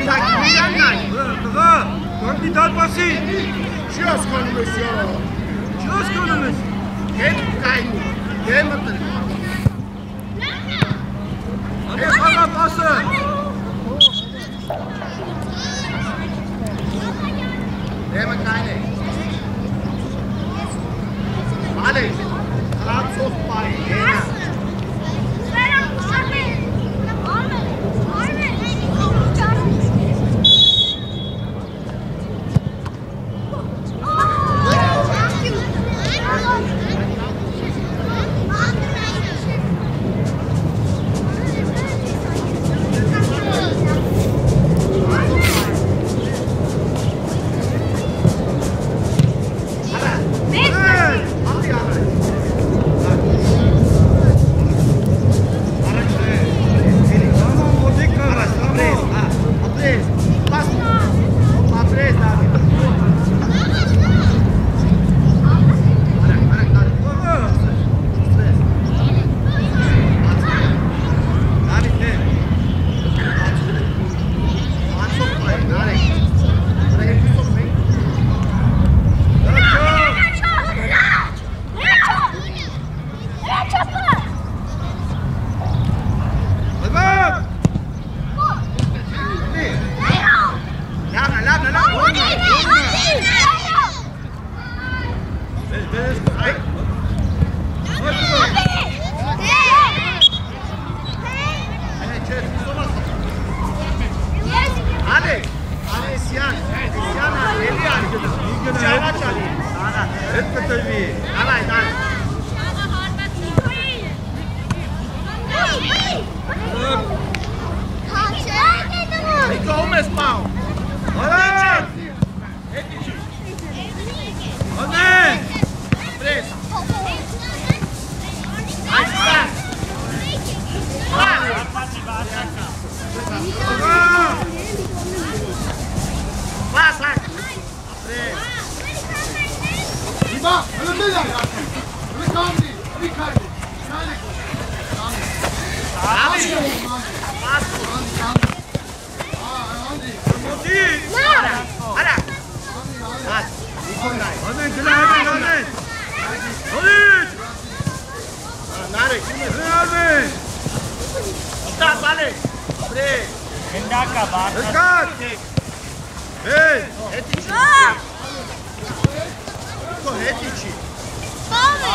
ենթակի միաննան։ Տղա, գորդի դարպասի։ Չի ասկանում ես երա։ Չի ասկանում ես։ Ետ կայնի, եմ ընտրի։ Այս հաղա պասը։ Եմ կայնի։ Ալես, հացով պարի, երա։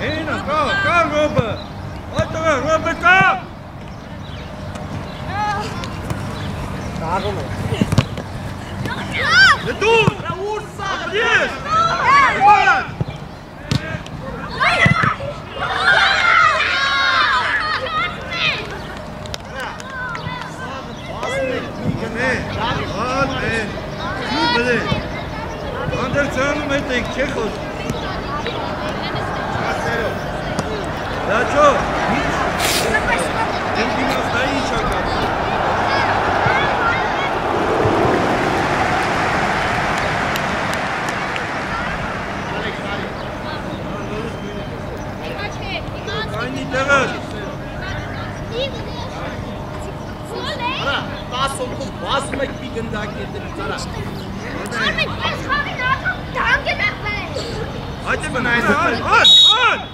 Heen, kom, kom Robben. Kom terug, Robben, kom. Daar, Robben. De doel! La ursa! Yes! Kom! Anderson met een Да что? Ты не стоишь, а Ասում եք մի գնդակ է դրից արա։ Ամեն ես խավին ակում դանգ է դեղվել։ Այդ է բնայս է։ Ան, ան, ան։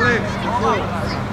Alex,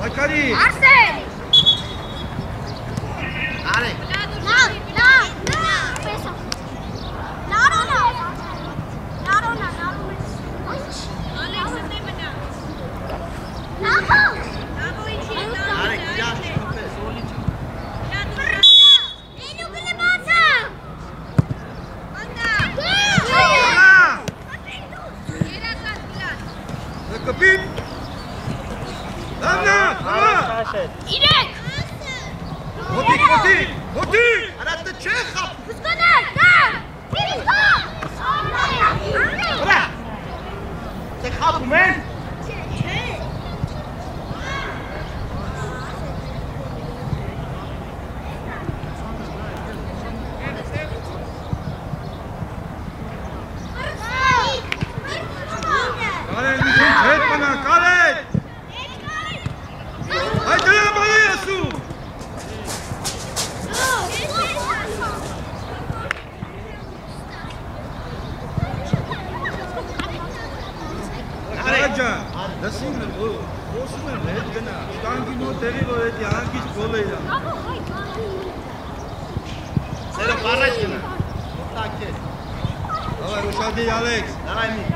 Vai, Cari! առաջ գնա։ Տակ է։ Давай, ушади, Алекс. Давай, Мик.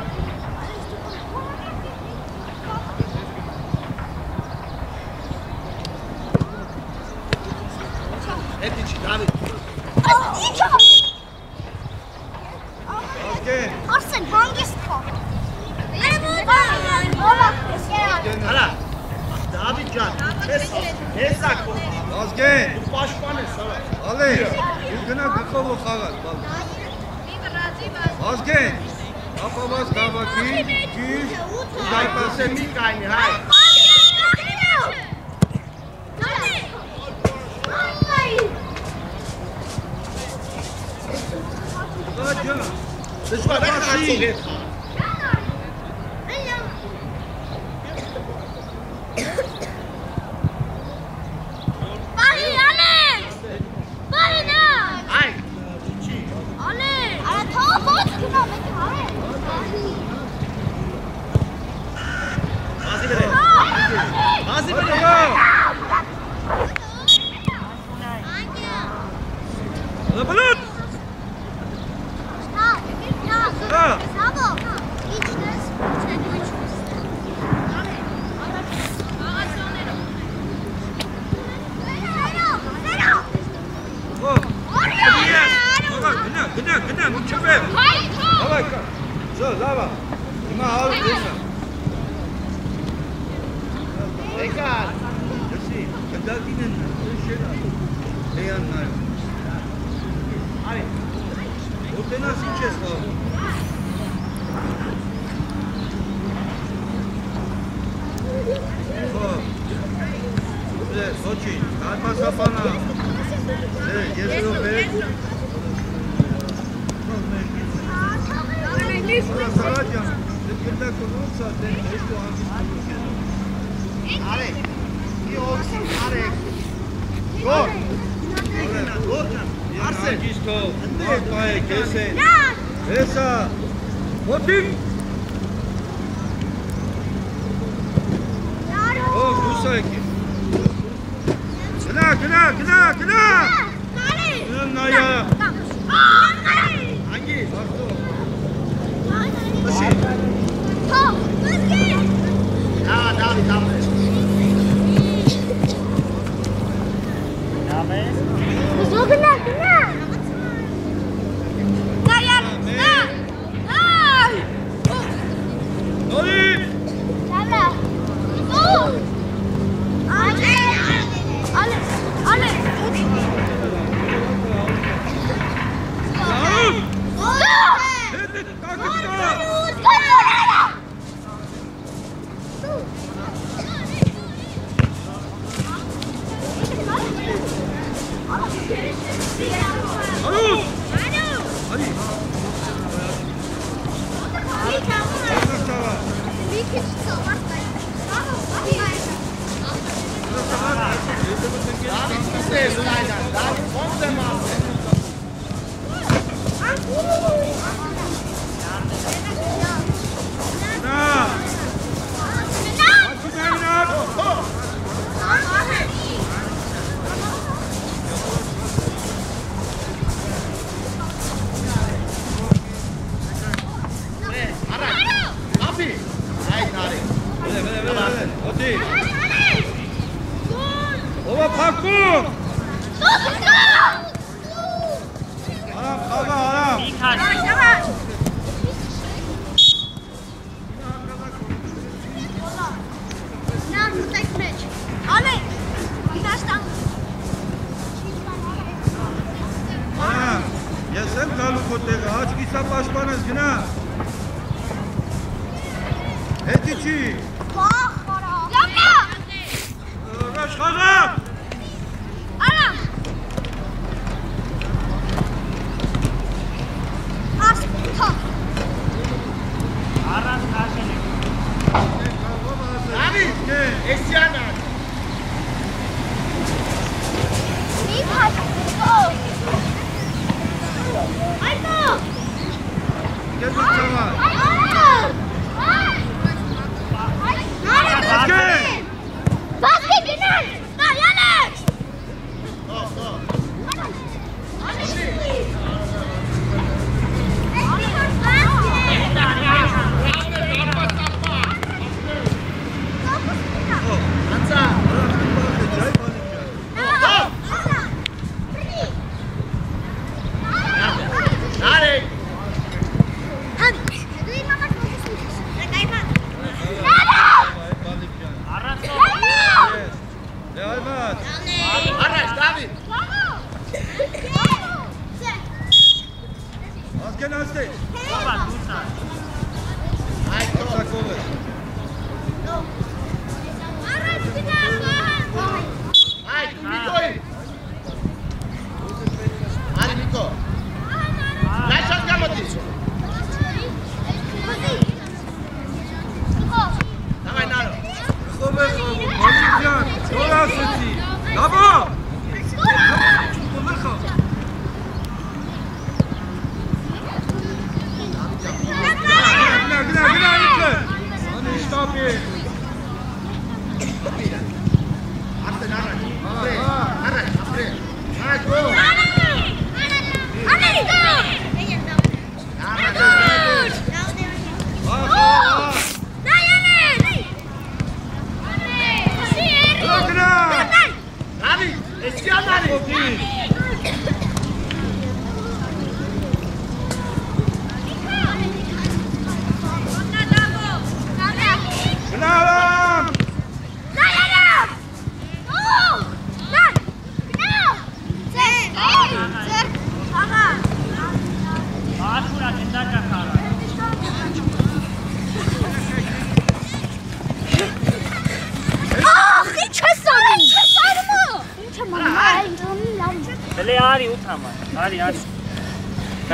Esse. Essa. Motim. գալու քո տեղը, աչքի սա պաշտպանես գնա։ Հետի չի։ Բախ, խորա։ Լավ, լավ։ Ռաշխանա։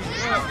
Yeah.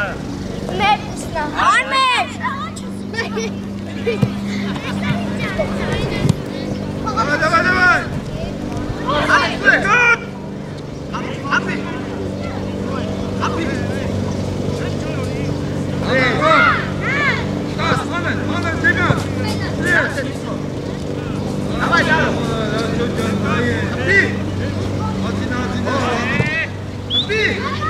m e c z a On mecz! d a o o a p p y h y д a h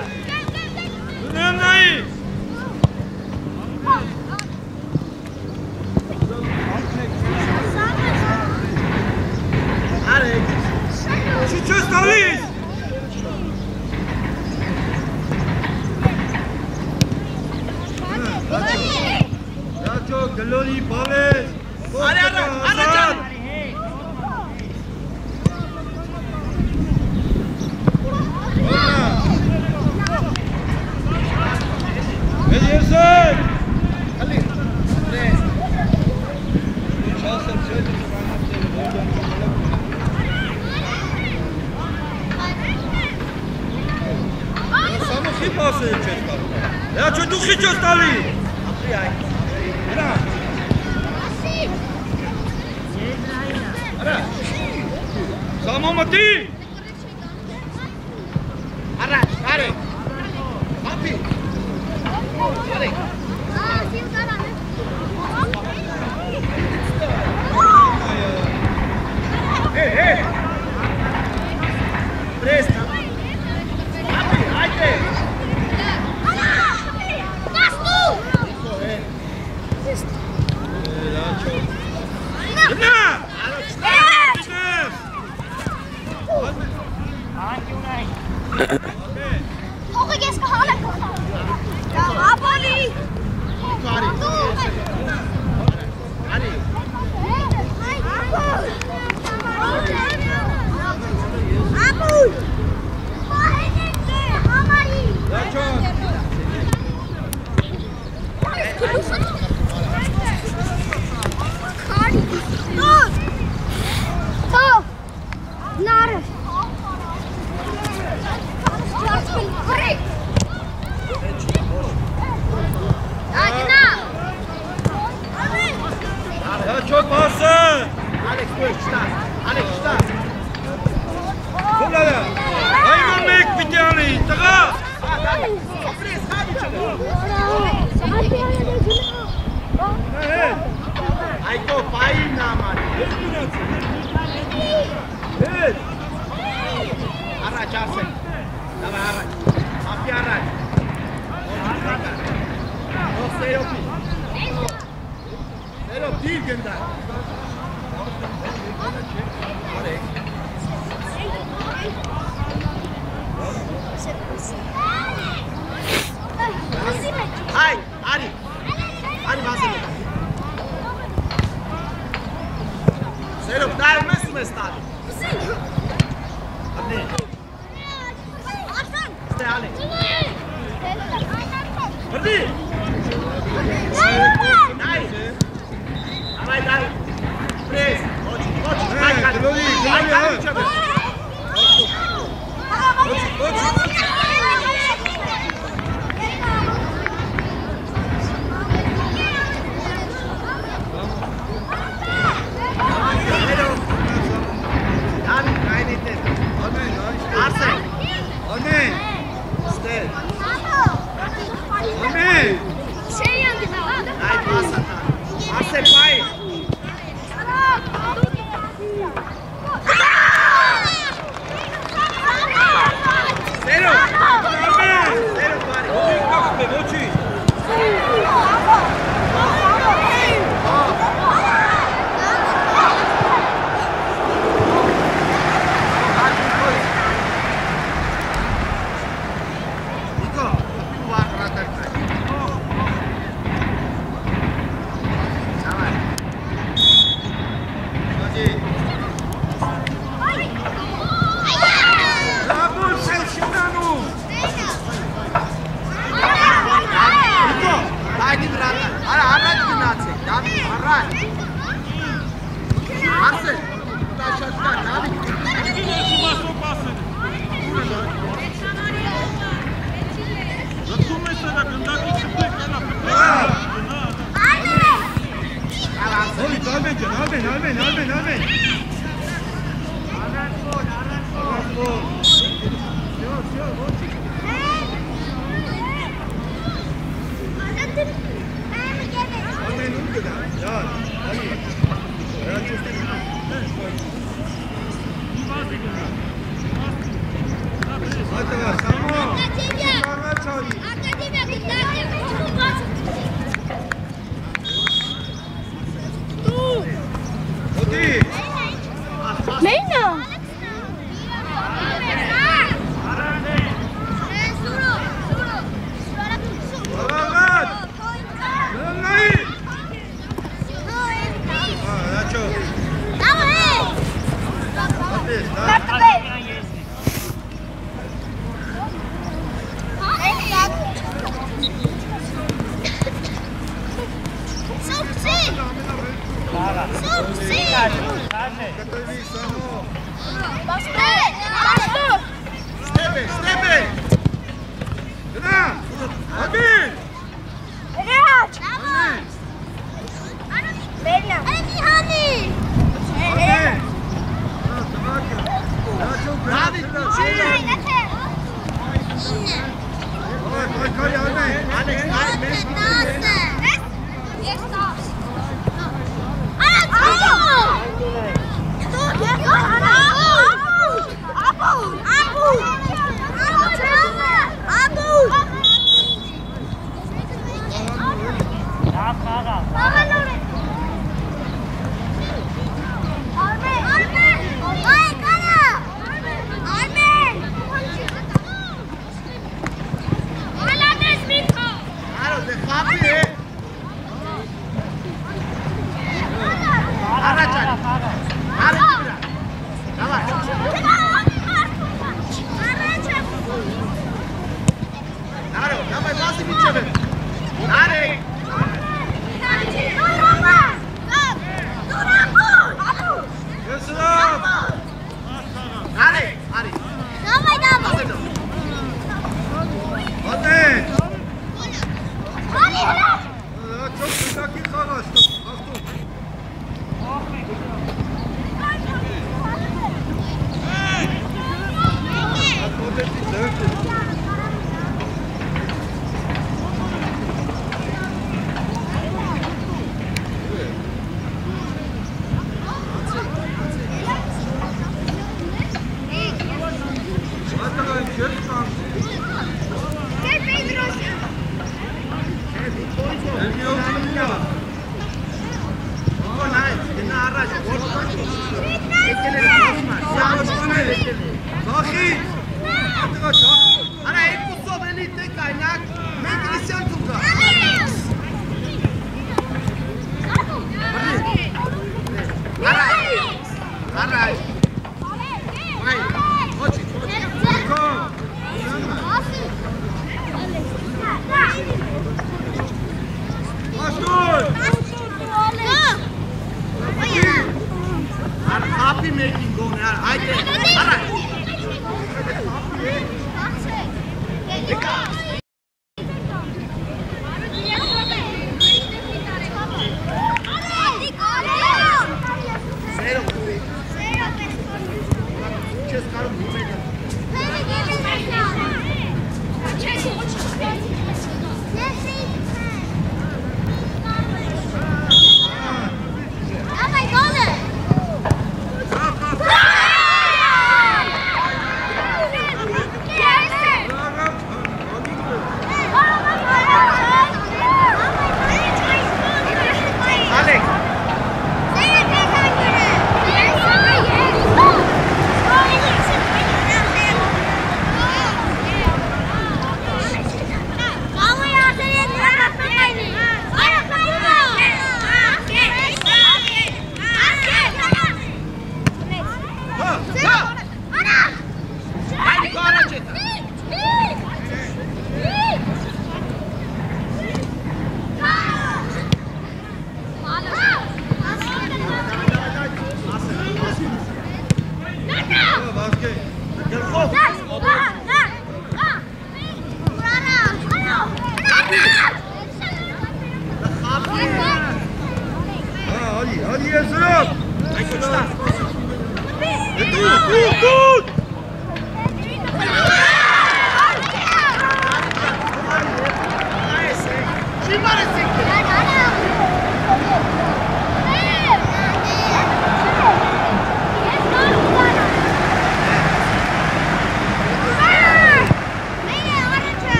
Genade. Schwarz bin frei. Ja, genau. Hör schon, Passe. Alex, durch, stark. Alex, stark. Komm, Leute. Rein und weg, bitte, Ali. Drauf. Aí, pai, na mano. na čase. Dávaj, dávaj. Napiaraj. No, serio ti. Serio ti, Genda. Aj, Ari. Ari, Vasily. Serio, daj, umesíme stali. didn't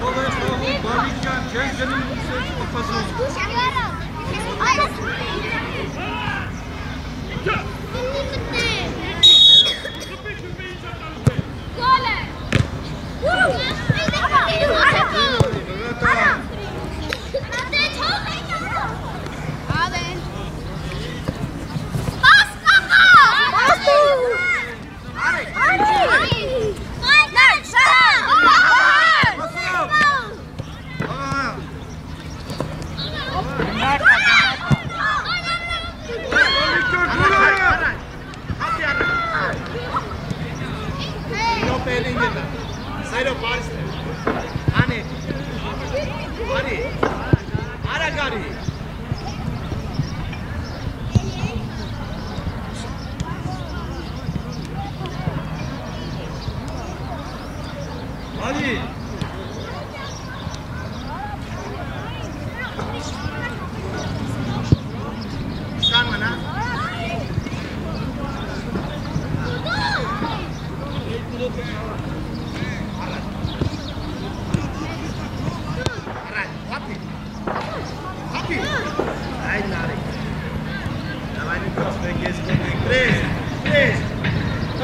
Kolesterol, balıkken, kendinin yüksek kafası.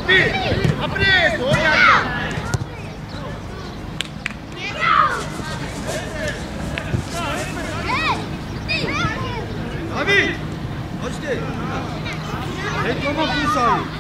Abi! Hadi! Hey, come on, Pusay!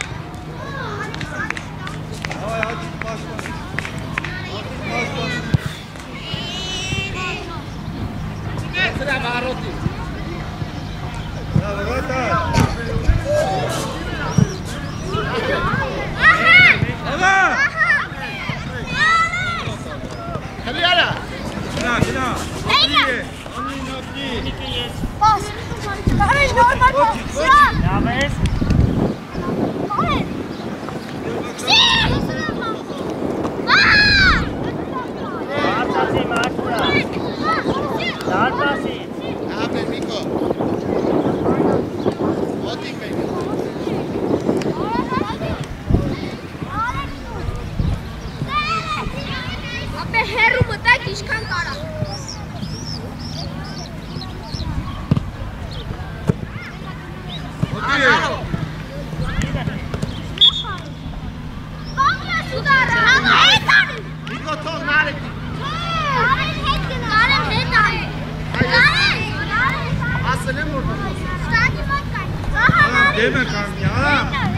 Pass! Pass! Pass! Pass! Deme kanka.